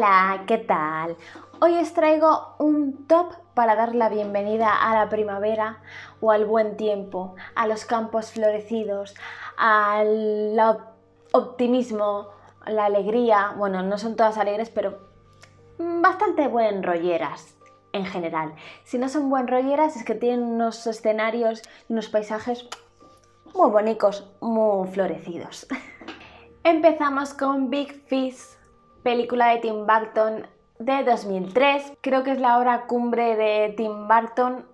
Hola, ¿qué tal? Hoy os traigo un top para dar la bienvenida a la primavera o al buen tiempo, a los campos florecidos, al optimismo, la alegría. Bueno, no son todas alegres, pero bastante buen rolleras en general. Si no son buen rolleras es que tienen unos escenarios y unos paisajes muy bonitos, muy florecidos. Empezamos con Big Fish, película de Tim Burton de 2003. Creo que es la obra cumbre de Tim Burton.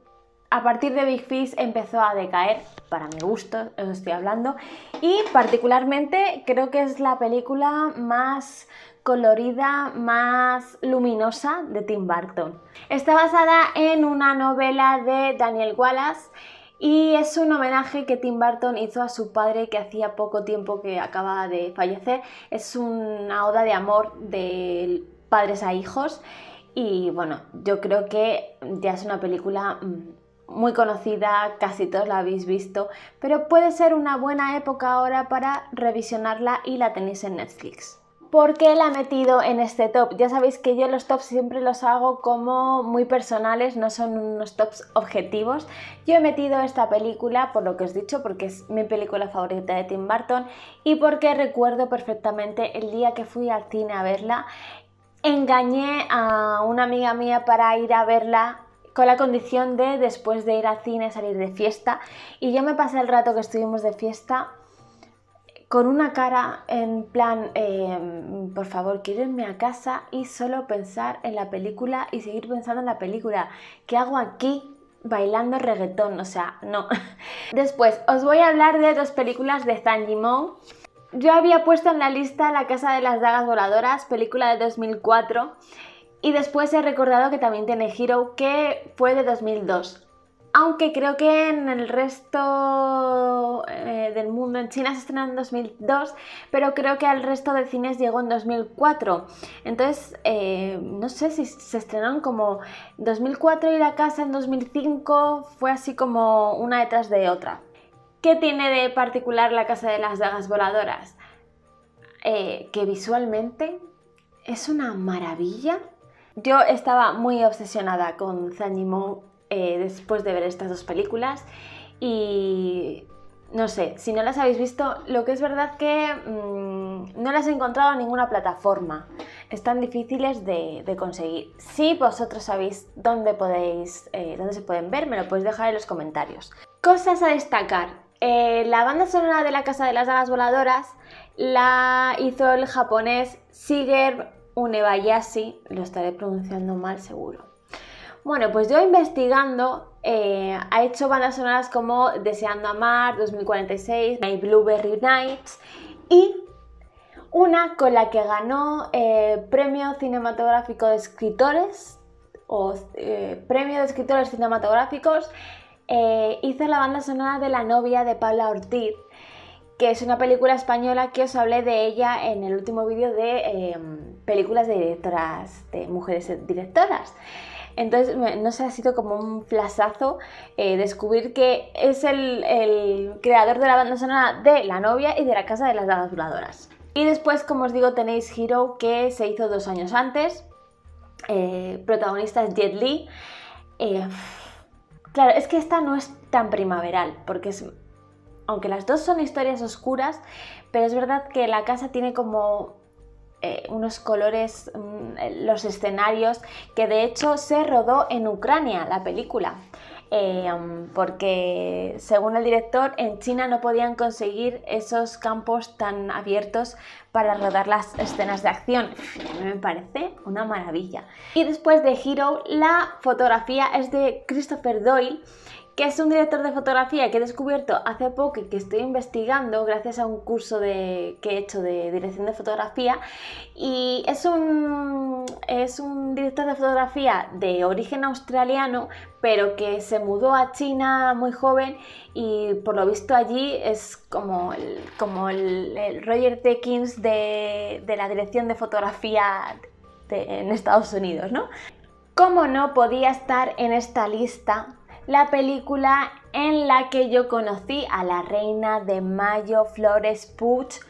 A partir de Big Fish empezó a decaer, para mi gusto, os estoy hablando, y particularmente creo que es la película más colorida, más luminosa de Tim Burton. Está basada en una novela de Daniel Wallace y es un homenaje que Tim Burton hizo a su padre que hacía poco tiempo que acababa de fallecer. Es una oda de amor de padres a hijos y bueno, yo creo que ya es una película mm, muy conocida, casi todos la habéis visto, pero puede ser una buena época ahora para revisionarla y la tenéis en Netflix. ¿Por qué la he metido en este top? Ya sabéis que yo los tops siempre los hago como muy personales, no son unos tops objetivos. Yo he metido esta película, por lo que os he dicho, porque es mi película favorita de Tim Burton y porque recuerdo perfectamente el día que fui al cine a verla. Engañé a una amiga mía para ir a verla con la condición de después de ir al cine salir de fiesta y yo me pasé el rato que estuvimos de fiesta con una cara en plan, em, por favor, quiero irme a casa y solo pensar en la película y seguir pensando en la película. ¿Qué hago aquí? Bailando reggaetón, o sea, no. Después, os voy a hablar de dos películas de Zhang Yimou. Yo había puesto en la lista La Casa de las Dagas Voladoras, película de 2004, y después he recordado que también tiene Hero, que fue de 2002 aunque creo que en el resto eh, del mundo, en China se estrenó en 2002, pero creo que al resto de cines llegó en 2004. Entonces, eh, no sé si se estrenaron como 2004 y La Casa en 2005, fue así como una detrás de otra. ¿Qué tiene de particular La Casa de las Dagas Voladoras? Eh, que visualmente es una maravilla. Yo estaba muy obsesionada con Zanimou eh, después de ver estas dos películas y no sé, si no las habéis visto, lo que es verdad que mm, no las he encontrado en ninguna plataforma. Están difíciles de, conseguir. Si vosotros sabéis dónde podéis, eh, dónde se pueden ver, me lo podéis dejar en los comentarios. Cosas a destacar. Eh, la banda sonora de la Casa de las Dagas Voladoras la hizo el japonés Shigeru Unebayashi, lo estaré pronunciando mal seguro. Bueno, pues yo investigando eh, ha hecho bandas sonoras como Deseando Amar, 2046, My Blueberry Nights y una con la que ganó eh, Premio Cinematográfico de Escritores o eh, Premio de Escritores Cinematográficos, hizo la banda sonora de La novia de Paula Ortiz, que es una película española que os hablé de ella en el último vídeo de películas de directoras, de mujeres directoras. Entonces, no sé, ha sido como un flasazo eh, descubrir que es el, creador de la banda sonora de La novia y de La casa de las dagas voladoras. Y después, como os digo, tenéis Hero, que se hizo dos años antes. Eh, protagonista es Jet Li. Eh, claro, es que esta no es tan primaveral, porque es... Aunque las dos son historias oscuras, pero es verdad que la casa tiene como eh, unos colores, mm, los escenarios, que de hecho se rodó en Ucrania la película. Eh, um, porque según el director en China no podían conseguir esos campos tan abiertos para rodar las escenas de acción. A mí me parece una maravilla. Y después de Hero, la fotografía es de Christopher Doyle que es un director de fotografía que he descubierto hace poco y que estoy investigando gracias a un curso de, que he hecho de dirección de fotografía. Y es un, es un director de fotografía de origen australiano, pero que se mudó a China muy joven y por lo visto allí es como el, como el, Roger Deakins de, de, la dirección de fotografía en Estados Unidos, ¿no? ¿Cómo no podía estar en esta lista la película en la que yo conocí a la reina de mayo Flores Puch,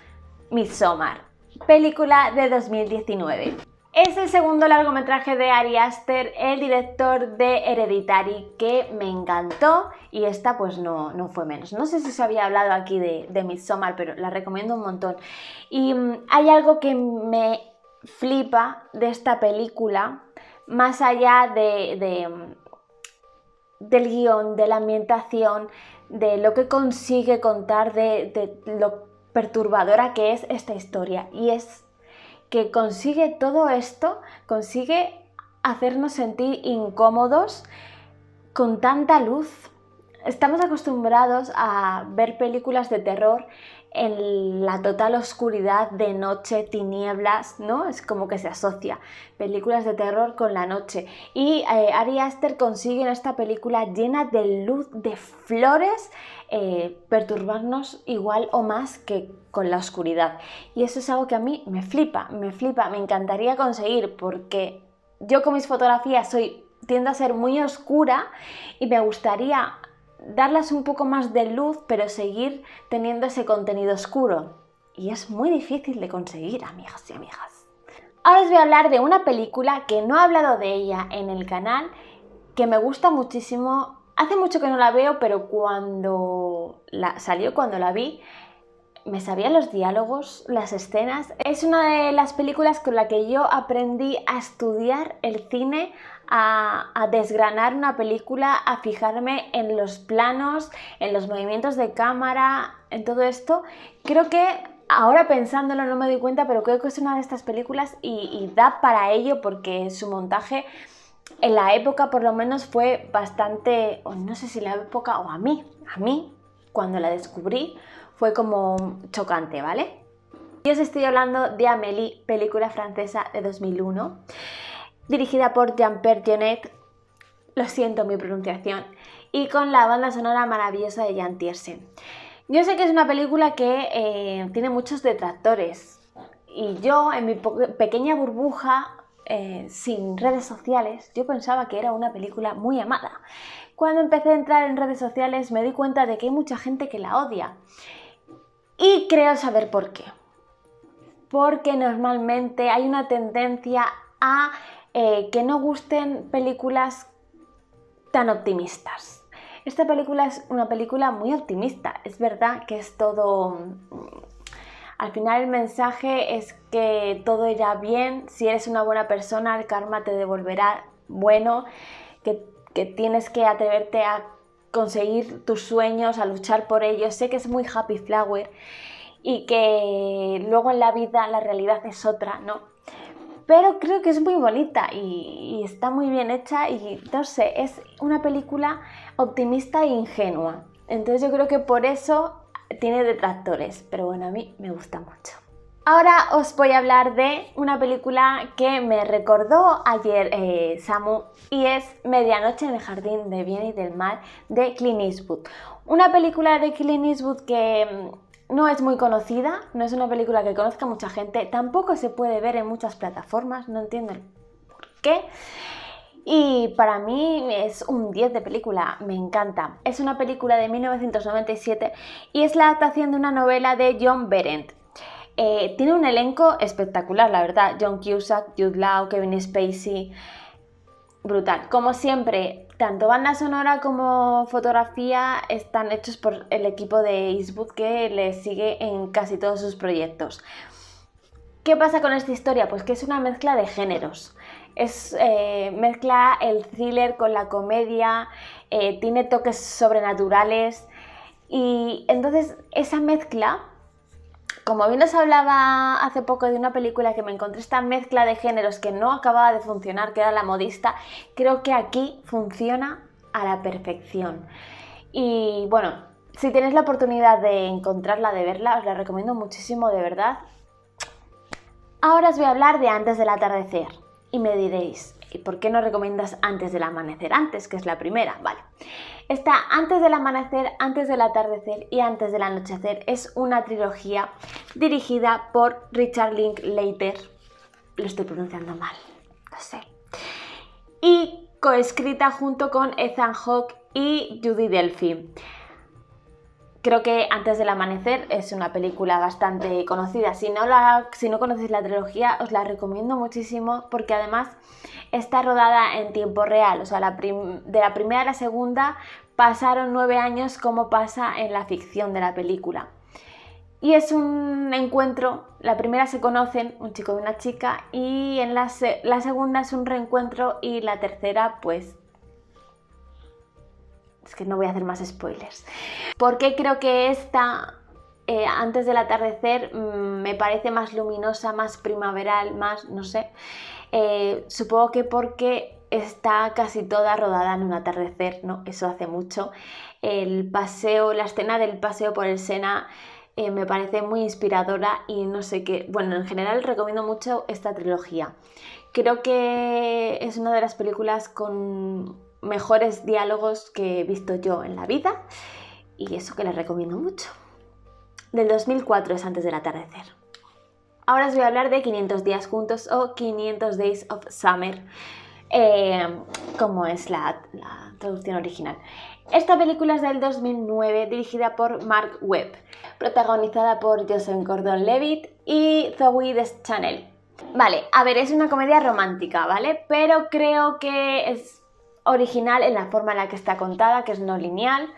Midsommar, película de 2019. Es el segundo largometraje de Ari Aster, el director de Hereditary, que me encantó y esta pues no, no fue menos. No sé si se había hablado aquí de, de Midsommar, pero la recomiendo un montón. Y mm, hay algo que me flipa de esta película, más allá de, mm, del guion, de la ambientación, de lo que consigue contar, de, de lo perturbadora que es esta historia. Y es que consigue todo esto, consigue hacernos sentir incómodos con tanta luz. Estamos acostumbrados a ver películas de terror en la total oscuridad de noche, tinieblas, ¿no? Es como que se asocia películas de terror con la noche. Y eh, Ari Aster consigue en esta película llena de luz, de flores, eh, perturbarnos igual o más que con la oscuridad. Y eso es algo que a mí me flipa, me flipa, me encantaría conseguir porque yo con mis fotografías soy tiendo a ser muy oscura y me gustaría darlas un poco más de luz, pero seguir teniendo ese contenido oscuro. Y es muy difícil de conseguir, amigas y amigas. Ahora os voy a hablar de una película que no he hablado de ella en el canal, que me gusta muchísimo. Hace mucho que no la veo, pero cuando la, salió, cuando la vi, me sabían los diálogos, las escenas. Es una de las películas con la que yo aprendí a estudiar el cine, a, desgranar una película, a fijarme en los planos, en los movimientos de cámara, en todo esto. Creo que ahora pensándolo no me doy cuenta, pero creo que es una de estas películas y, da para ello porque su montaje en la época por lo menos fue bastante, no sé si la época o a mí, a mí, cuando la descubrí, fue como chocante, ¿vale? Y os estoy hablando de Amélie, película francesa de 2001 dirigida por Jean-Pierre Jeunet, lo siento mi pronunciación, y con la banda sonora maravillosa de Jan Tiersen. Yo sé que es una película que eh, tiene muchos detractores y yo en mi pequeña burbuja eh, sin redes sociales, yo pensaba que era una película muy amada. Cuando empecé a entrar en redes sociales me di cuenta de que hay mucha gente que la odia. Y creo saber por qué. Porque normalmente hay una tendencia a eh, que no gusten películas tan optimistas. Esta película es una película muy optimista, es verdad que es todo... Mm, al final el mensaje es que todo irá bien, si eres una buena persona el karma te devolverá bueno, que, que tienes que atreverte a conseguir tus sueños, a luchar por ellos. Sé que es muy happy flower y que luego en la vida la realidad es otra, ¿no? Pero creo que es muy bonita y, está muy bien hecha y no sé, es una película optimista e ingenua. Entonces yo creo que por eso tiene detractores, pero bueno, a mí me gusta mucho. Ahora os voy a hablar de una película que me recordó ayer eh, Samu y es Medianoche en el Jardín de Bien y del Mal de Clint Eastwood. Una película de Clint Eastwood que mm, no es muy conocida, no es una película que conozca mucha gente, tampoco se puede ver en muchas plataformas, no entiendo por qué. Y para mí es un 10 de película, me encanta. Es una película de 1997 y es la adaptación de una novela de John Berendt. Eh, tiene un elenco espectacular, la verdad. John Cusack, Jude Law, Kevin Spacey. Brutal. Como siempre, tanto banda sonora como fotografía están hechos por el equipo de Eastwood que le sigue en casi todos sus proyectos. ¿Qué pasa con esta historia? Pues que es una mezcla de géneros. Es, eh, mezcla el thriller con la comedia, eh, tiene toques sobrenaturales y entonces esa mezcla como bien os hablaba hace poco de una película que me encontré esta mezcla de géneros que no acababa de funcionar, que era la modista, creo que aquí funciona a la perfección. Y bueno, si tenéis la oportunidad de encontrarla, de verla, os la recomiendo muchísimo, de verdad. Ahora os voy a hablar de Antes del atardecer. Y me diréis, ¿y por qué no recomiendas Antes del amanecer? Antes, que es la primera, vale. Está Antes del amanecer, Antes del atardecer y Antes del anochecer. Es una trilogía dirigida por Richard Linklater. Lo estoy pronunciando mal, no sé. Y coescrita junto con Ethan Hawke y Judy Delphi. Creo que Antes del Amanecer es una película bastante conocida. Si no, la, si no conocéis la trilogía, os la recomiendo muchísimo porque además está rodada en tiempo real. O sea, de la primera a la segunda pasaron nueve años como pasa en la ficción de la película. Y es un encuentro, la primera se conocen, un chico y una chica, y en la, la segunda es un reencuentro y la tercera pues es que no voy a hacer más spoilers. Porque creo que esta, eh, antes del atardecer, mm, me parece más luminosa, más primaveral, más, no sé. Eh, supongo que porque está casi toda rodada en un atardecer, ¿no? Eso hace mucho. El paseo, la escena del paseo por el Sena eh, me parece muy inspiradora y no sé qué. Bueno, en general recomiendo mucho esta trilogía. Creo que es una de las películas con mejores diálogos que he visto yo en la vida y eso que les recomiendo mucho. Del 2004 es antes del atardecer. Ahora os voy a hablar de 500 días juntos o 500 Days of Summer, eh, como es la, traducción original. Esta película es del 2009, dirigida por Mark Webb, protagonizada por Joseph Gordon-Levitt y Zoe Deschanel. Vale, a ver, es una comedia romántica, ¿vale? Pero creo que es original en la forma en la que está contada, que es no lineal.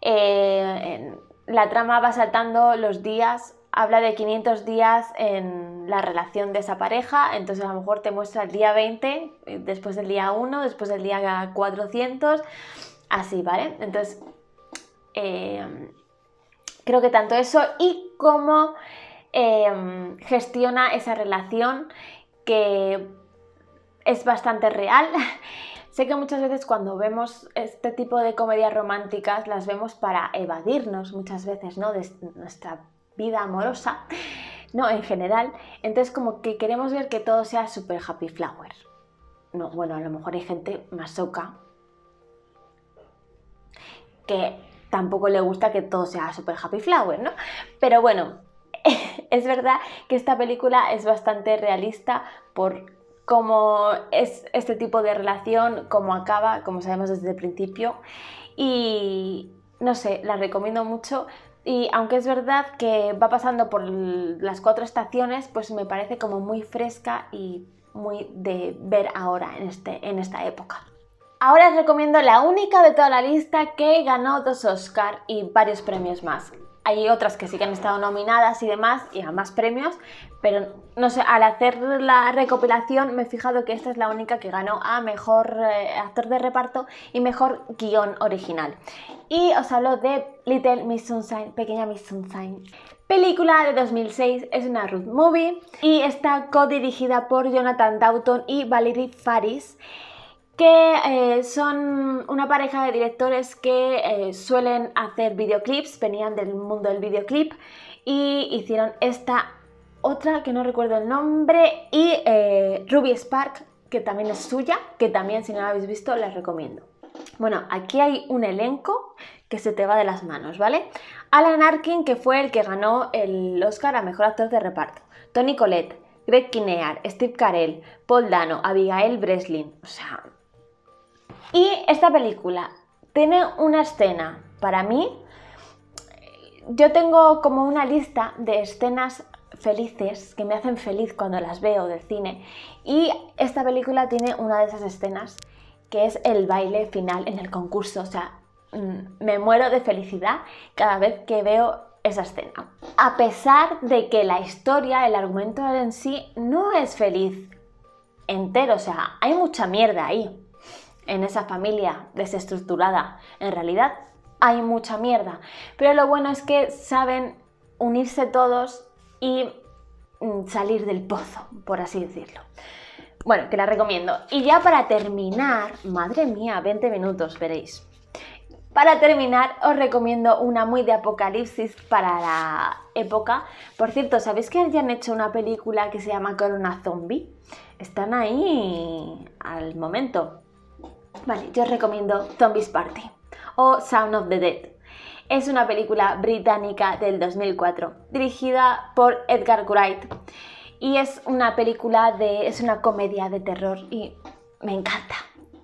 Eh, la trama va saltando los días, habla de 500 días en la relación de esa pareja, entonces a lo mejor te muestra el día 20, después del día 1, después del día 400, así, ¿vale? Entonces, eh, creo que tanto eso y cómo eh, gestiona esa relación que es bastante real Sé que muchas veces cuando vemos este tipo de comedias románticas las vemos para evadirnos muchas veces, ¿no? De nuestra vida amorosa, ¿no? En general. Entonces como que queremos ver que todo sea super happy flower. No, bueno, a lo mejor hay gente más soca que tampoco le gusta que todo sea super happy flower, ¿no? Pero bueno, es verdad que esta película es bastante realista por cómo es este tipo de relación, cómo acaba, como sabemos desde el principio. Y no sé, la recomiendo mucho. Y aunque es verdad que va pasando por las cuatro estaciones, pues me parece como muy fresca y muy de ver ahora en, este, en esta época. Ahora os recomiendo la única de toda la lista que ganó dos Oscar y varios premios más. Hay otras que sí que han estado nominadas y demás, y a más premios, pero no sé, al hacer la recopilación me he fijado que esta es la única que ganó a mejor eh, actor de reparto y mejor guion original. Y os hablo de Little Miss Sunshine, Pequeña Miss Sunshine. Película de 2006, es una road movie y está co-dirigida por Jonathan Doughton y Valerie Faris que eh, son una pareja de directores que eh, suelen hacer videoclips, venían del mundo del videoclip y hicieron esta otra que no recuerdo el nombre y eh, Ruby Spark, que también es suya, que también si no la habéis visto les recomiendo. Bueno, aquí hay un elenco que se te va de las manos, ¿vale? Alan Arkin, que fue el que ganó el Oscar a Mejor Actor de Reparto. Tony Collette, Greg Kinnear, Steve Carell, Paul Dano, Abigail Breslin. O sea, y esta película tiene una escena, para mí, yo tengo como una lista de escenas felices que me hacen feliz cuando las veo del cine. Y esta película tiene una de esas escenas que es el baile final en el concurso, o sea, mm, me muero de felicidad cada vez que veo esa escena. A pesar de que la historia, el argumento en sí no es feliz entero, o sea, hay mucha mierda ahí, en esa familia desestructurada. En realidad hay mucha mierda. Pero lo bueno es que saben unirse todos y mm, salir del pozo, por así decirlo. Bueno, que la recomiendo. Y ya para terminar, madre mía, 20 minutos, veréis. Para terminar, os recomiendo una muy de apocalipsis para la época. Por cierto, ¿sabéis que ya han hecho una película que se llama Corona Zombie? Están ahí al momento. Vale, yo os recomiendo Zombies Party o Sound of the Dead. Es una película británica del 2004, dirigida por Edgar Wright. Y es una película de. es una comedia de terror y me encanta.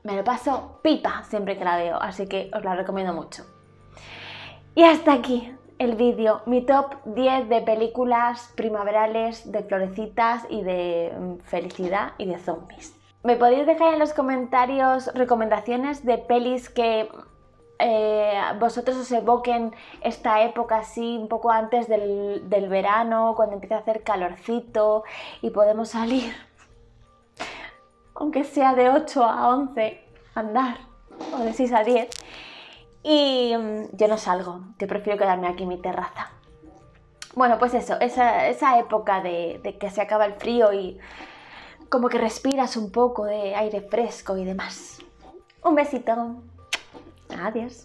Me lo paso pipa siempre que la veo, así que os la recomiendo mucho. Y hasta aquí el vídeo, mi top 10 de películas primaverales de florecitas y de mm, felicidad y de zombies. Me podéis dejar en los comentarios recomendaciones de pelis que eh, vosotros os evoquen esta época así, un poco antes del, verano, cuando empieza a hacer calorcito y podemos salir, aunque sea de 8 a 11, andar, o de 6 a 10. Y mm, yo no salgo, yo prefiero quedarme aquí en mi terraza. Bueno, pues eso, esa, época de que se acaba el frío y como que respiras un poco de aire fresco y demás. Un besito. Adiós.